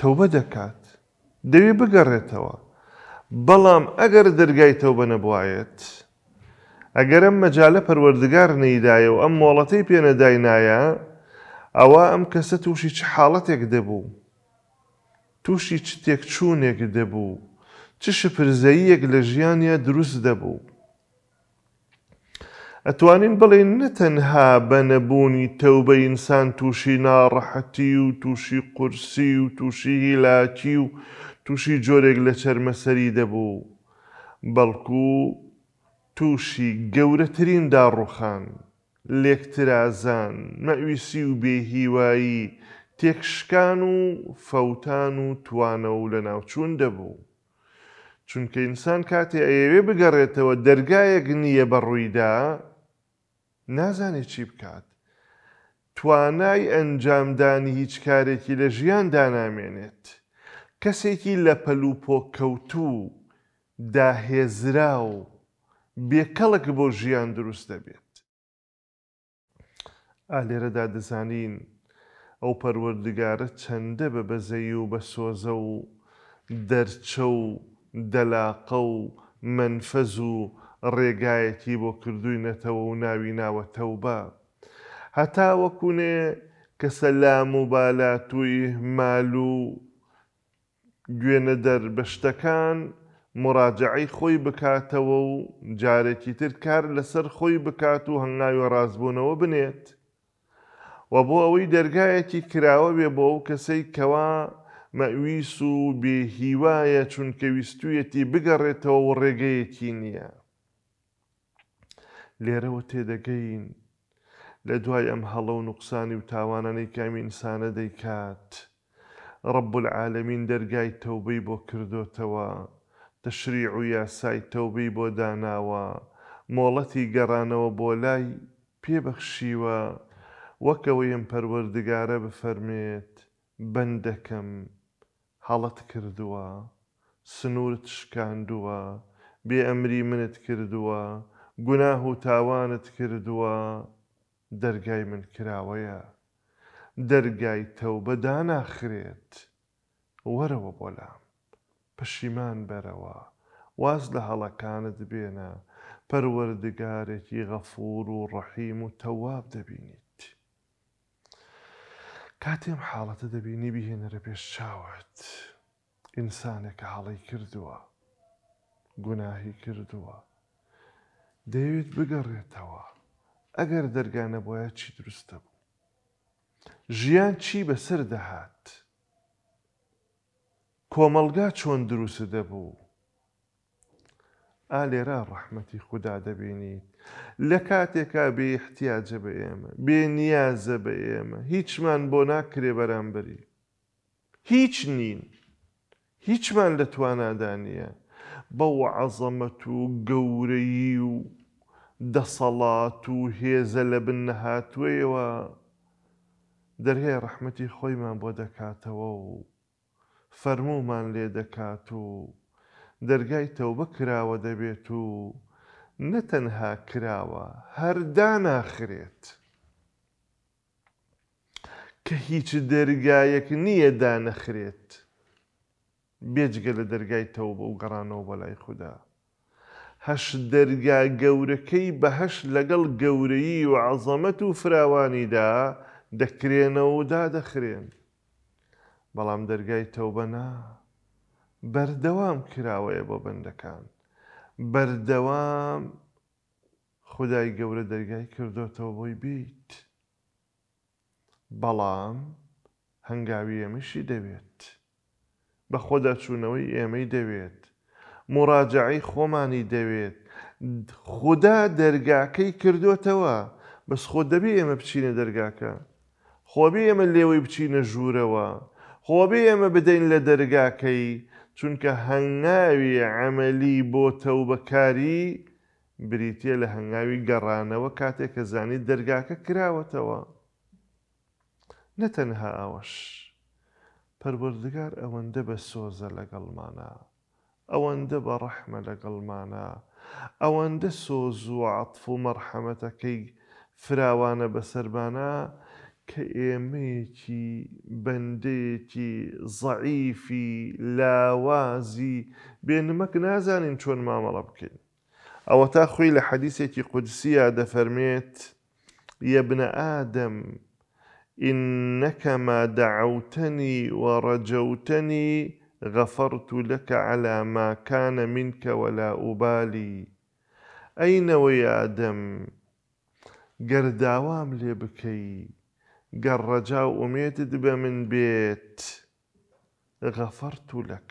تەوبە دەکات دەوێ بگەڕێتەوە بەڵام ئەگەر دەرگای تەوبە نەبوایەت ئەگەر ئەم مەجالە پەروەردگار نەیدایە و ئەم مۆڵەتەی پێ نەداینایە ئەوا ئەم کەسە تووشی چ حاڵەتێک دەبوو تووشی چ تێکچوونێک دەبوو، چ شپرزەییەک لە ژیانیا دروست دەبوو. ئەتوانین بڵێین نە تەنها بە نەبوونی تەوبە ئینسان تووشی ناڕەحەتی و تووشی قورسی و تووشی هیلاکی و تووشی جۆرێک لە چەرمەسەری دەبوو، بەڵکوو تووشی گەورەترین داڕووخان، لێکترازان، مەویسی و بێ هیوایی، تێکشکان و فەوتان و توانە و لەناوچوون دەبوو. چونکە ئینسان کاتێ ئەیەوێ بگەڕێتەوە دەرگایەک نییە بە ڕوویدا نازانێ چی بکات. توانای ئەنجامدانی هیچ کارێکی لە ژیاندا نامێنێت. کەسێکی لەپەل و پۆککەوتوو داهێزراو و بێ کەڵک بۆ ژیان دروست دەبێت. ئا لێرەدا دەزانین ئەو پەروەردگارە چەندە بە بەزەیی و بە سۆزە و دەرچە و دەلاقە و مەنفەز و ڕێگایەکی بۆ کردووینەتەوە و ناوی ناوە تەوبە. هەتاوەکو نێ کەسە لاموبالات و ئیهمال و گوێنەدەر بە شتەکان موراجەعەی خۆی بکاتەوە و جارێکی تر کار لەسەر خۆی بکات و هەنگاوی ڕاستبوونەوە بنێت و بۆ ئەوەی دەرگایەکی کراوە بێ بۆ ئەو کەسەی کەوا مەئویس و بێ هیوایە چونکە ویستویەتی بگەڕێتەوە و ڕێگەیەکی نیە. لێرەوە تێدەگەین لە دوای ئەم هەڵە و نوقسانی و تاوانانەی کە ئەم ئینسانە دەیکات رب العالمین دەرگای تەوبەی بۆ کردۆتەوە تشریع و یاسای تەوبەی بۆ داناوە مۆڵەتی گەڕانەوە بۆ لای پێ بەخشیوە وەک ئەوەی ئەم پەروەردگارە بفەرمێت بەندەکەم هەڵەت کردووە، سنوورت شکاندووە، بێ ئەمری منت کردووە، گوناه و تاوانت کردووە، دەرگای من کراوەیە، دەرگای تەوبە داناخرێت، وەرەوە بۆ لام، پەشیمان بەرەوە، واز لە هەڵەکانت بێنە، پەروەردگارێکی غەفوور و ڕەحیم و تەوواب دەبینیت. کاتێ ئەم حاڵەتە دەبینی بیهێنەرە پێش چاوت، ئینسانێک کە هەڵەی کردووە، گوناهی کردووە، دەیەوێت بگەڕێتەوە، ئەگەر دەرگا نەبوایە چی دروست دەبوو؟ ژیان چی بەسەر دەهات؟ کۆمەڵگا چۆن دروست دەبوو؟ ئا لێرە ڕەحمەتی خودا دەبینیت لە کاتێکا بێ ئیحتیاجە بە ئێمە، بێ نیازە بە ئێمە، هیچمان بۆ ناکرێ بەرامبەری. هیچ نین. هیچمان لە توانادا نییە بەو عەزەمەت و گەورەیی و دەسەڵات و هێزە لە بن نەهاتووەیەوە دەرگای ڕەحمەتی خۆیمان بۆ دەکاتەوە و فەرموومان لێ دەکات و دەرگای تەوبە کراوە دەبێت و نە تەنها کراوە هەر داناخرێت کە هیچ دەرگایەک نییە دانەخرێت بێجگە لە دەرگای تەوبە و گەڕانەوە بەلای خودا هەشت دەرگا گەورەکەی بەهەشت لەگەڵ گەورەیی و عەزەمەت و فراوانیدا دەکرێنەوە و دادەخرێن. بەڵام دەرگای تەوبە نا، بەردەوام کراوەیە بۆ بەندەکان. بەردەوام خودای گەورە دەرگای کردۆتەوە بۆی بێیت. بەڵام هەنگاوی ئێمەشی دەوێت. بەخۆداچوونەوەی ئێمەی دەوێت. موراجەعەی خۆمانی دەوێت. خودا دەرگاکەی کردۆتەوە، بەس خۆ دەبێ ئێمە بچینە دەرگاکە. خۆ ئەبێ ئێمە لێوەی بچینە ژوورەوە. خۆ ئەبێ ئێمە بدەین لە دەرگاکەی. چونکە هەنگاوی عەمەلی بۆ تەوبەکاری بریتیە لە هەنگاوی گەڕانەوە کاتێک کە زانی دەرگاکە کراوەتەوە، نەتەنها ئەوەش، پەروەردگار ئەوەندە بە سۆزە لەگەڵمانا، ئەوەندە بە ڕەحمە لەگەڵمانا، ئەوەندە سۆز و عەتف و مەرحەمەتەکەی فراوانە بەسەرمانا کە ئێمەیەکی بەندەیەکی زەعیفی لاوازی بێ نمەک نازانین چۆن مامەڵە بکەین. ئەوەتا خۆی لە حەدیسێکی قودسییا دەفەرمێت، یەبنە ئادەم ئینەک ما دەعەوتەنی و ڕەجەوتەنی غەفەڕت لەک عەلا ما کان منک ولا ئوبالی، ئەی نەوەی ئادەم گەر داوام لێ بکەی، گەر ڕەجا و ئومێدت بە من بێت، غەفەڕت لەک،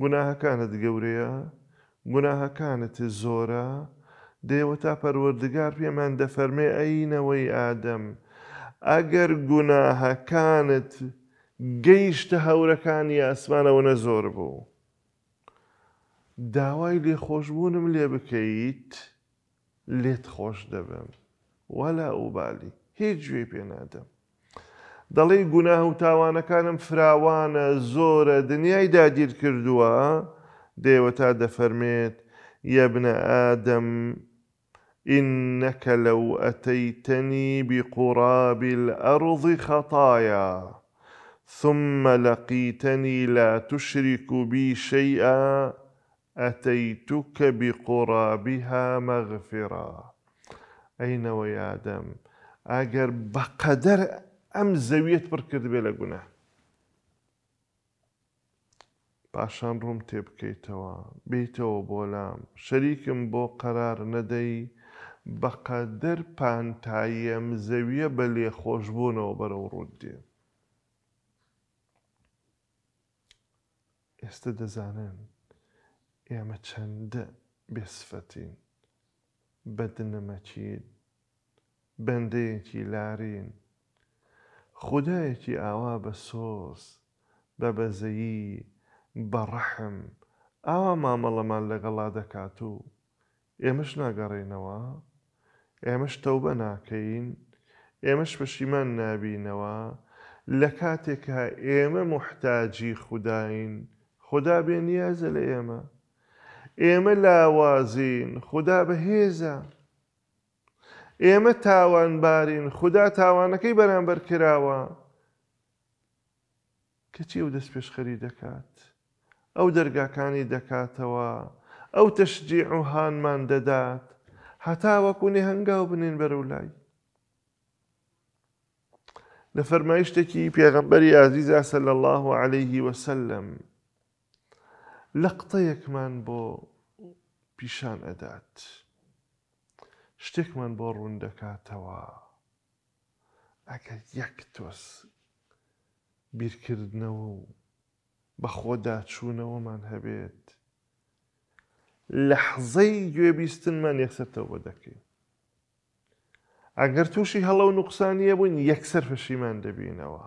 گوناهەکانت گەورەیە گوناهەکانت زۆرە دەیەوەتا پەروەردگار پێمان دەفەرمێ ئەی نەوەی ئادەم ئەگەر گوناهەکانت گەیشتە هەورەکانی ئاسمان ئەوەنە زۆربوو داوای لێخۆشبوونم لێ بکەیت لێت خۆش دەبم ولا ئوبالی هیچ گوێی پێ نادەم دەڵێی گوناه و تاوانەکانم فراوانە زۆرە دنیای داگیر کردووە دێوە تا دەفەرمێت یە ابن ئادەم انک لو اتیتنی بقراب الارض خطایا ثم لقیتنی لا تشرک بی شیئا اتیتک بقرابها مغفرا ئەی نەوەی ئادەم ئەگەر بەقەدەر ئەم زەویەت پڕ کردبێ لە گوناه پاشان ڕووم تێ بکەیتەوە بێیتەوە بۆ لام شەریکم بۆ قەرار نەدەی بەقەدەر پانتایی ئەم زەویە بە لێ خۆشبوونەوە بەرەو ڕووت دێ. ئێستە دەزانن ئێمە چەند بێ سفەتین، بەد نمەکین، بەندەیەکی لارین. خودایەکی ئاوا بە سۆز، بە بەزەیی، بە ڕەحم ئاوا مامەڵەمان لەگەڵا دەکات و ئێمەش ناگەڕێینەوە، ئێمەش تەوبە ناکەین، ئێمەش پەشیمان نابینەوە، لە کاتێکا ئێمە موحتاجی خوداین، خودا بێ نیازە لە ئێمە، ئێمە لاوازین، خودا بەهێزە، ئێمە تاوانبارین، خودا تاوانەکەی بەرامبەر کراوە، کەچی ئەو دەستپێشخەری دەکات، ئەو دەرگاکانی دەکاتەوە، ئەو تەشجیع و هانمان دەدات هەتاوەکو نێ هەنگاو بنێن بەرەو لای. لە فەرمایشتێکی پێغەمبەری ئازیزا صلی اللە علیه وسلم لەقطەیەکمان بۆ پیشان ئەدات، شتێکمان بۆ ڕوون دەکاتەوە. ئەگەر یەک تۆز بیرکردنەوە و بەخۆداچوونەوەمان هەبێت، لەحزەی گوێبیستنمان یەکسەر تەوبە دەکەین. ئەگەر تووشی هەڵە و نوقسانییە بووین، یەکسەر پەشیمان دەبینەوە.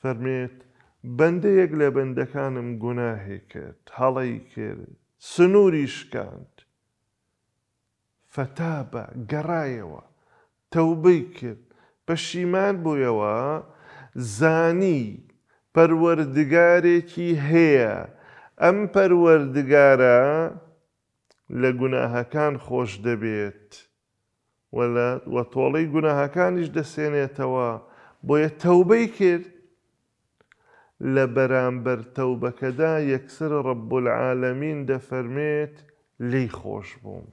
فەرمێت، بەندەیەک لە بەندەکانم گوناهی کرد، هەڵەی کرد، سنووری شکاند، فتابە، گەڕایەوە، تەوبەی کرد، پەشیمان بوویەوە، زانی پەروەردگارێکی هەیە، ئەم پەروەردگارە لە گوناهەکان خۆش دەبێت، وەلا وە تۆڵەی گوناهەکانیش دەسێنێتەوە بۆیە تەوبەی کرد لە بەرامبەر تەوبەکەدا یەکسەر رب العالمین دەفەرمێت لێی خۆش بووم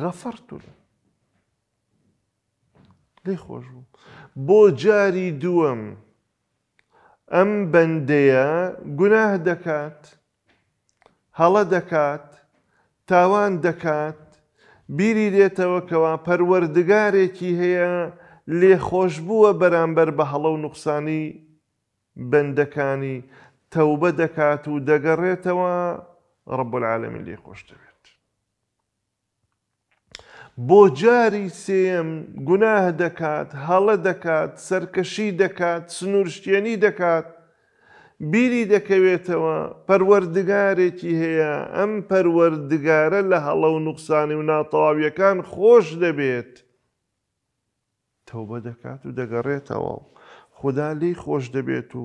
غفرت له لێی خۆش بووم بۆ جاری دووەم ئەم بەندەیە گوناه دەکات هەڵە دەکات، تاوان دەکات، بیری دێتەوە کەوا پەروەردگارێکی هەیە لێخۆشبووە بەرامبەر بە هەڵە و نوقسانی بەندەکانی، تەوبە دەکات و دەگەڕێتەوە، رب العالمین لێی خۆش دەبێت. بۆ جاری سێیەم گوناه دەکات، هەڵە دەکات، سەرکەشی دەکات، سنوورشکێنی دەکات. بیری دەکەوێتەوە، پەروەردگارێکی هەیە، ئەم پەروەردگارە لە هەڵە و نوقسانی و ناتەواوییەکان خۆش دەبێت. تەوبە دەکات و دەگەڕێتەوە و خودا لێی خۆش دەبێت و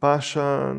پاشان.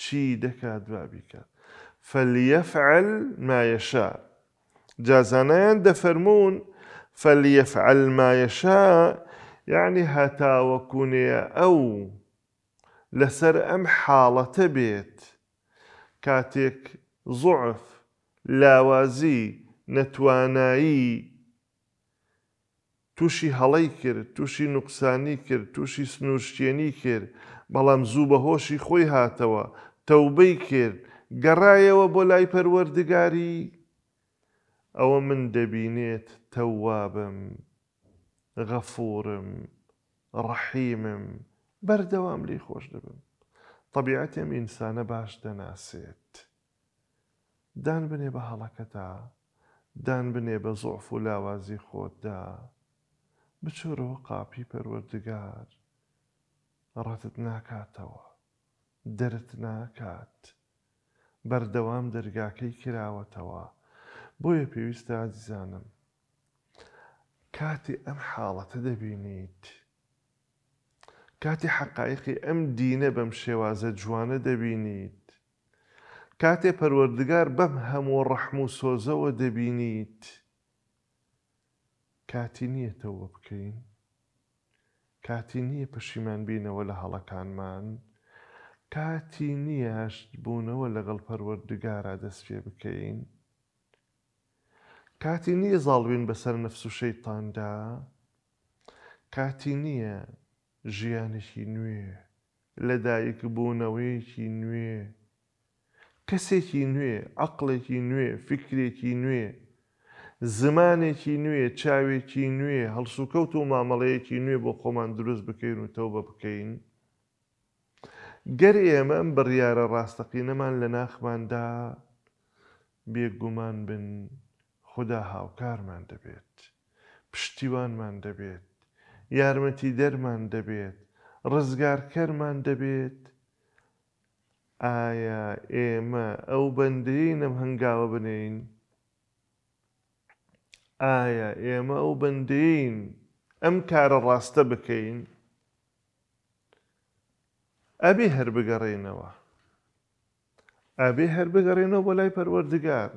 چی دەکات با بیکات فلیفعل ما یشاء جا زانایان دەفەرموون فلیفعل ما یشاء یەعنی هەتاوەکونێ ئەو لەسەر ئەم حاڵەتە بێت کاتێک زوعف، لاوازی، نەتوانایی توشی هەڵەی کرد توشی نوقسانی کرد توشی سنور شکێنی کرد بەڵام زوو بەهۆشی خۆی هاتەوە تەوبەی کرد گەڕایەوە بۆ لای پەروەردگاری ئەوە من دەبینێت تەوابم غەفورم ڕەحیمم بەردەوام لێی خۆش دەبم طەبیعەتی ئەم ئینسانە باش دەناسێت. دان بنێ بە هەڵەکەتا، دان بنێ بە زوعف و لاوازی خۆتدا، بچۆرەوە قاپی پەروەردگار ڕەتت ناکاتەوە، دەرت ناکات، بەردەوام دەرگاکەی کراوەتەوە، بۆیە پێویستە ئازیزانم کاتێ ئەم حاڵەتە دەبینیت، کاتێ حەقایقی ئەم دینە بەم شێوازە جوانە دەبینیت، کاتێ پەروەردگار بەم هەموو ڕەحم و سۆزەوە دەبینیت کاتی نییە تەوبە بکەین؟ کاتی نییە پەشیمان بینەوە لە هەڵەکانمان؟ کاتی نییە ئاشت بوونەوە لەگەڵ پەروەردگارا دەست پێ بکەین؟ کاتی نییە زاڵبین بەسەر نەفس و شەیتاندا؟ کاتی نییە ژیانێکی نوێ، لەدایکبوونەوەیەکی نوێ، کەسێکی نوێ، عەقڵێکی نوێ، فیکرێکی نوێ، زمانێکی نوێ، چاوێکی نوێ، هەڵسوکەوت و مامەڵەیەکی نوێ بۆ خۆمان دروست بکەین و تەوبە بکەین. گەر ئێمە ئەم بڕیارە ڕاستەقینەمان لە ناخماندا بێگومان بن خودا هاوکارمان دەبێت، پشتیوانمان دەبێت، یارمەتیدەرمان دەبێت، ڕزگارکەرمان دەبێت، ئایا ئێمە ئەو بەندەیەین ئەم هەنگاوە بنێین؟ ئایا ئێمە ئەو بەندەیەین ئەم کارە ڕاستە بکەین؟ ئەبێ هەر بگەڕێینەوە ئەبێ هەر بگەڕێنەوە بۆ لای پەروەردگار.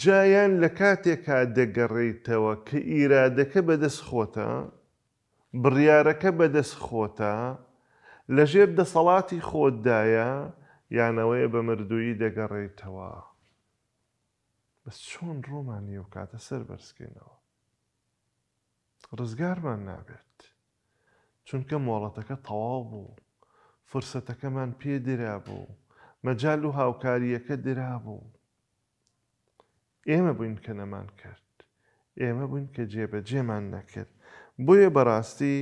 جا یان لە کاتێکا دەگەڕێیتەوە کە ئیرادەکە بە دەست خۆتە، بڕیارەکە بە دەست خۆتە، لە ژێر دەسەڵاتی خۆتدایە، یان ئەوەیە بە مردوویی دەگەڕێیتەوە. بەس چۆن ڕۆمانی ئەو کاتە سەر بەرز کەینەوە؟ ڕزگارمان نابێت، چونکە مۆڵەتەکە تەواو بوو، فرسەتەکەمان پێ درابوو، مەجال و هاوکارییەکە درابوو. ئێمە بووین کە نەمانکرد، ئێمە بووین کە جێبەجێمان نەکرد. بۆیە بەڕاستی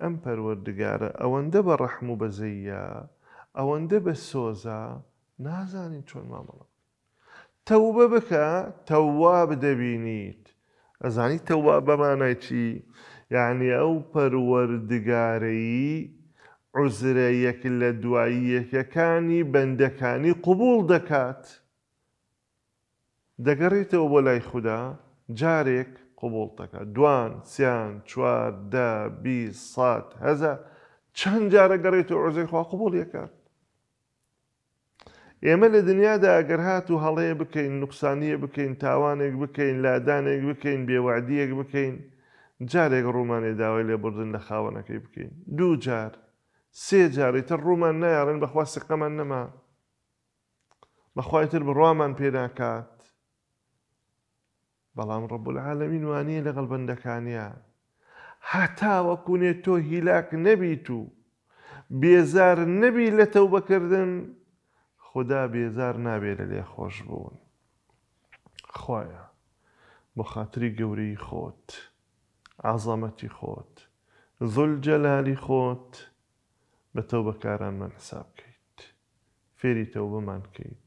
ئەم پەروەردگارە ئەوەندە بە ڕەحم و بەزەییە، ئەوەندە بە سۆزە، نازانین چۆن مامەڵە بکەین. تەوبە بکە تەوواب دەبینیت. ئەزانی تەوواب بەمانای چی؟ یەعنی ئەو پەروەردگارەی عوزرە یەک لە دوای یەکەکانی بەندەکانی قبوڵ دەکات. دەگەڕیتەوە بۆ لای خودا جارێک قبوڵت دەکات دوان سیان چوار دە بیست سەد هەزار چەند جارە گەڕێیتەوە عوزرەی خوا قبوڵی ئەکات. ئێمە لە دنیادا ئەگەر هاتوو هەڵەیە بکەین، نوقسانییە بکەین، تاوانێک بکەین، لادانێک بکەین، بێوەعدییەک بکەین، جارێک ڕوومانێ داوای لێبوردن لە خاوەنەکەی بکەین، دوو جار، سێ جار، ئیتر ڕوومان نایەڵێن بەخوا سیقەمان نەما، بەخوا ئیتر بڕوامان پێ ناکات. بەڵام رب العالمین وانیە لەگەڵ بەندەکانیان هەتاوەکو نێت تۆ هیلاک نەبیت و بێزار نەبی لە تەوبە کردن خودا بێزار نابێ لە لێ خۆش بوون خوایە بۆ خاتری گەورەی خۆت عەزەمەتی خۆت زول جەلالی خۆت بە تەوبەکارانمان حساب کەیت فێری تەوبەمان کەیت